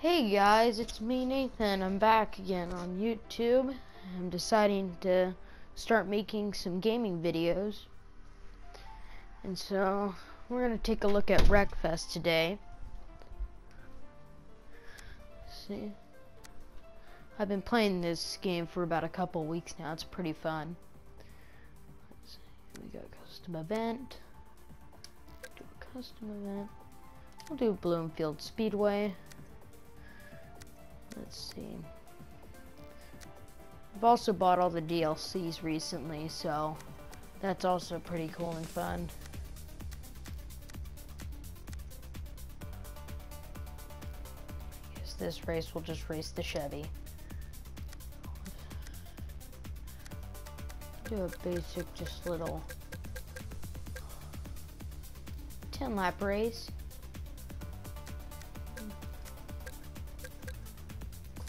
Hey guys, it's me Nathan. I'm back again on YouTube. I'm deciding to start making some gaming videos. And so, we're going to take a look at Wreckfest today. See. I've been playing this game for about a couple weeks now. It's pretty fun. Let's see. We got custom event. Do a custom event. We'll do Bloomfield Speedway. Let's see. I've also bought all the DLCs recently, so that's also pretty cool and fun. I Guess this race will just race the Chevy. Do a basic, just little 10 lap race.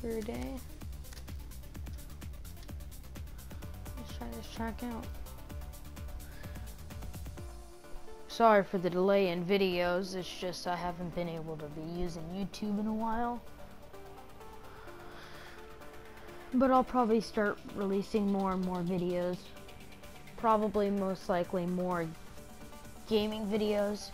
Clear day. Let's try this track out. Sorry for the delay in videos, it's just I haven't been able to be using YouTube in a while. But I'll probably start releasing more and more videos. Probably most likely more gaming videos.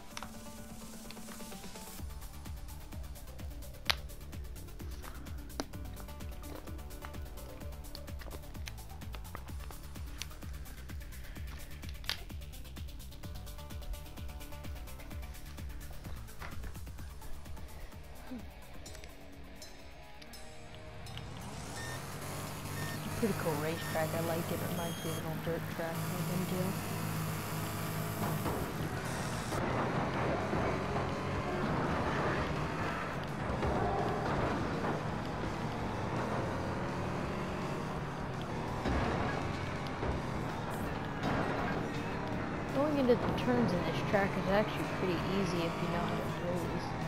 Pretty cool racetrack. I like it. It reminds me of an old dirt track I've been to. Going into the turns in this track is actually pretty easy if you know how to race.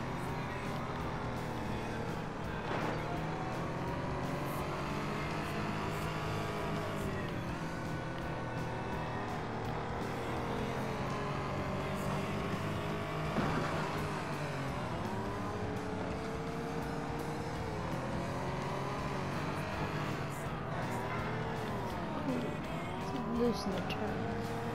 Loosen the turns.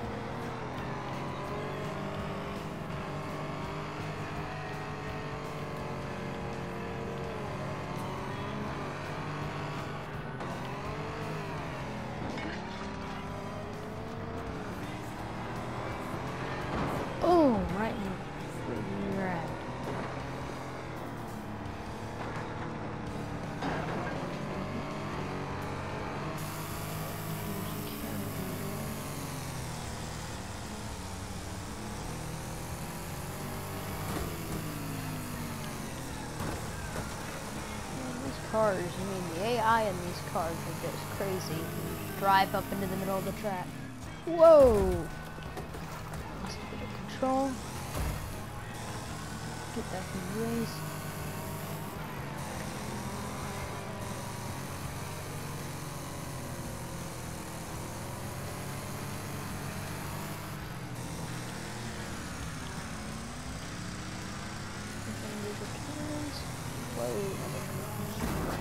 Cars, I mean, the AI in these cars are just crazy. Drive up into the middle of the track. Whoa! Lost a bit of control. Get back in the race. Whoa,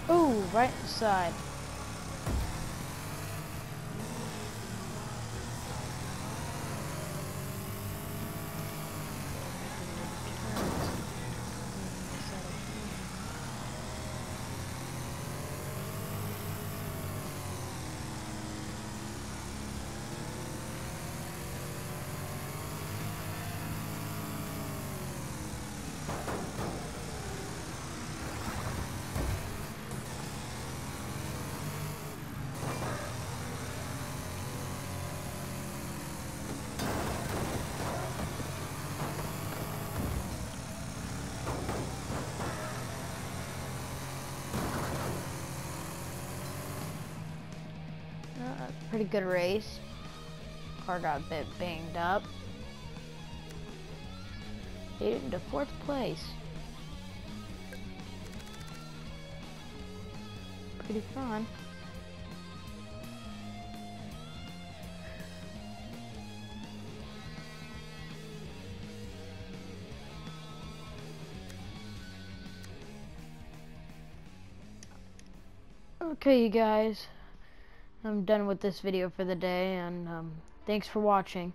Oh, right side. Pretty good race. Car got a bit banged up. Made it into fourth place. Pretty fun. Okay, you guys. I'm done with this video for the day, and um, thanks for watching.